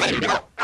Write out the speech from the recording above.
Ready to go.